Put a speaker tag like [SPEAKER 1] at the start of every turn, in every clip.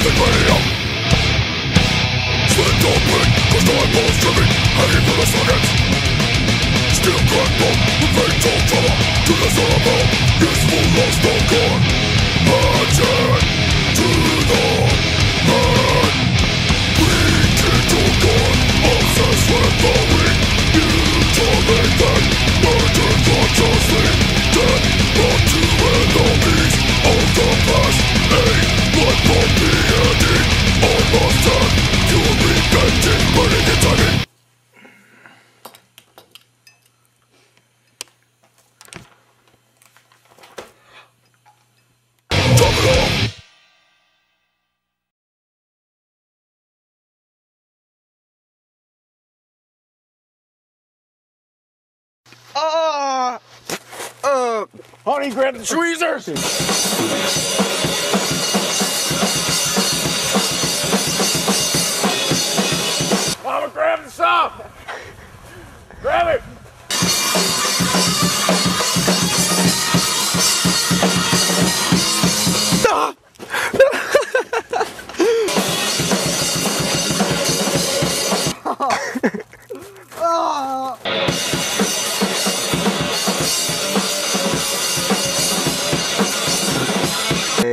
[SPEAKER 1] nothing but it up Slit open, cause no eyeballs driven Hanging from the sockets Still cracked up, with fatal trauma To the cerebellum Useful lost, all gone Magic!
[SPEAKER 2] out and he grabbed the tweezers. Mama, grab the saw. grab it.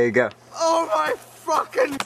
[SPEAKER 3] you go.
[SPEAKER 4] Oh my fucking...